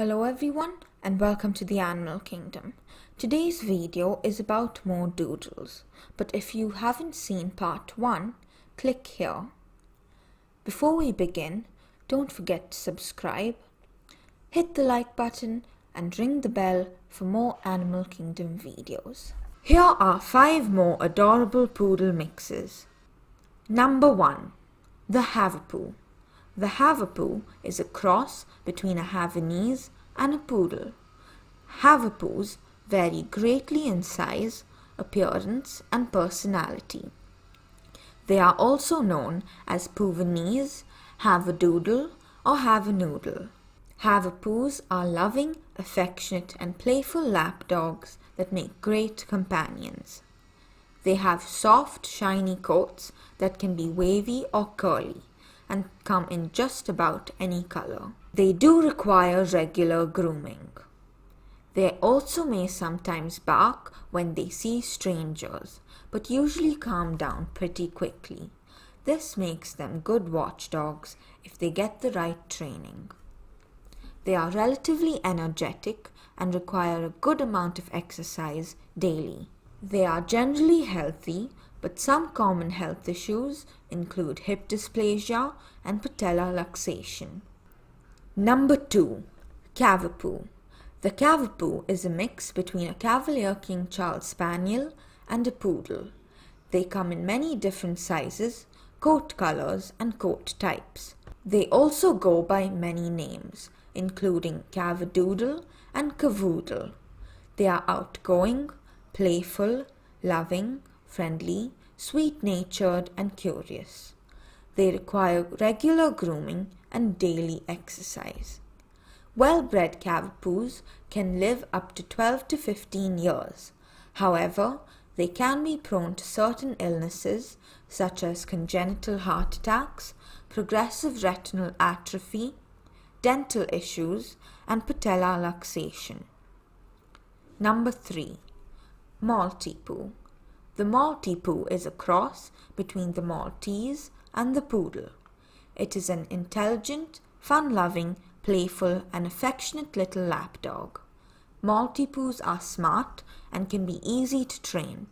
Hello everyone and welcome to the Animal Kingdom. Today's video is about more doodles, but if you haven't seen part 1, click here. Before we begin, don't forget to subscribe, hit the like button and ring the bell for more Animal Kingdom videos. Here are 5 more adorable poodle mixes. Number 1. The Havapoo. The Havapoo is a cross between a Havanese and a poodle. Havapoos vary greatly in size, appearance, and personality. They are also known as Poovanese, Havadoodle, or Havanoodle. Havapoos are loving, affectionate, and playful lap dogs that make great companions. They have soft, shiny coats that can be wavy or curly and come in just about any color. They do require regular grooming. They also may sometimes bark when they see strangers, but usually calm down pretty quickly. This makes them good watchdogs if they get the right training. They are relatively energetic and require a good amount of exercise daily. They are generally healthy but some common health issues include hip dysplasia and patella luxation. Number 2. Cavapoo. The Cavapoo is a mix between a Cavalier King Charles Spaniel and a Poodle. They come in many different sizes, coat colors, and coat types. They also go by many names, including Cavadoodle and Cavoodle. They are outgoing, playful, loving, friendly, sweet natured, and curious. They require regular grooming and daily exercise. Well bred Cavapoos can live up to 12 to 15 years. However, they can be prone to certain illnesses such as congenital heart attacks, progressive retinal atrophy, dental issues, and patellar luxation. Number 3. Maltipoo. The Maltipoo is a cross between the Maltese and the Poodle. It is an intelligent, fun-loving, playful and affectionate little lap lapdog. Maltipoos are smart and can be easy to train,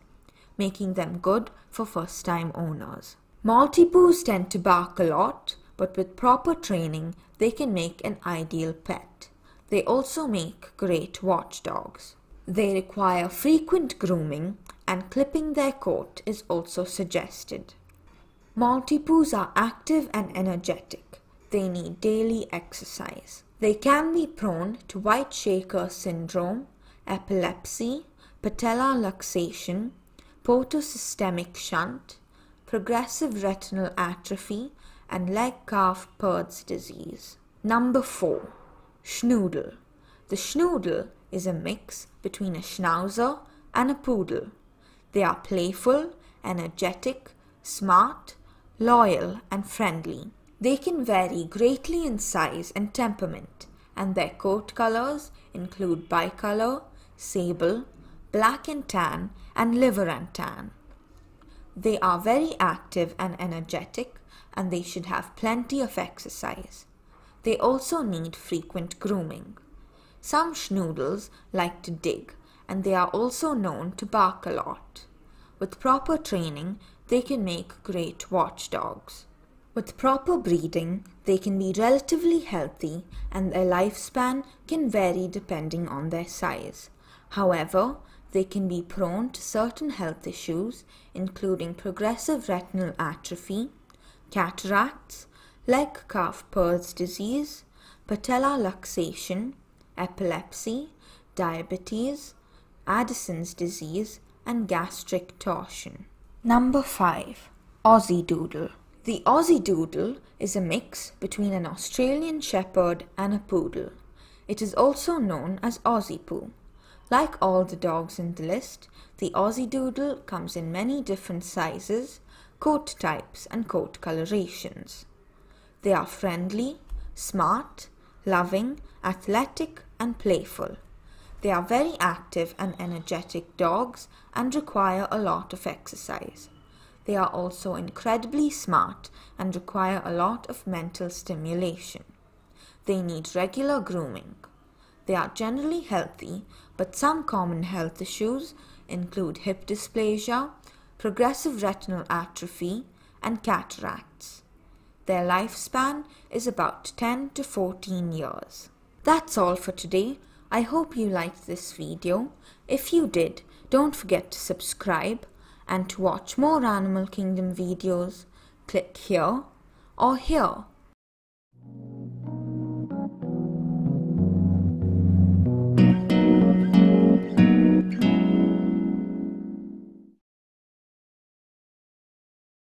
making them good for first-time owners. Maltipoos tend to bark a lot, but with proper training, they can make an ideal pet. They also make great watchdogs. They require frequent grooming and clipping their coat is also suggested. Maltipoos are active and energetic. They need daily exercise. They can be prone to white shaker syndrome, epilepsy, patellar luxation, portosystemic shunt, progressive retinal atrophy, and leg calf Pearl's disease. Number 4. Schnoodle. The Schnoodle is a mix between a Schnauzer and a Poodle. They are playful, energetic, smart, loyal, and friendly. They can vary greatly in size and temperament, and their coat colors include bicolor, sable, black and tan, and liver and tan. They are very active and energetic, and they should have plenty of exercise. They also need frequent grooming. Some schnoodles like to dig, and they are also known to bark a lot. With proper training, they can make great watchdogs. With proper breeding, they can be relatively healthy and their lifespan can vary depending on their size. However, they can be prone to certain health issues, including progressive retinal atrophy, cataracts, Legg-Calvé-Perthes disease, patella luxation, epilepsy, diabetes, Addison's disease, and gastric torsion. Number 5. Aussie Doodle. The Aussie Doodle is a mix between an Australian Shepherd and a Poodle. It is also known as Aussie Poo. Like all the dogs in the list, the Aussie Doodle comes in many different sizes, coat types, and coat colorations. They are friendly, smart, loving, athletic, and playful. They are very active and energetic dogs and require a lot of exercise. They are also incredibly smart and require a lot of mental stimulation. They need regular grooming. They are generally healthy, but some common health issues include hip dysplasia, progressive retinal atrophy, and cataracts. Their lifespan is about 10 to 14 years. That's all for today. I hope you liked this video. If you did, don't forget to subscribe and to watch more Animal Kingdom videos, click here or here.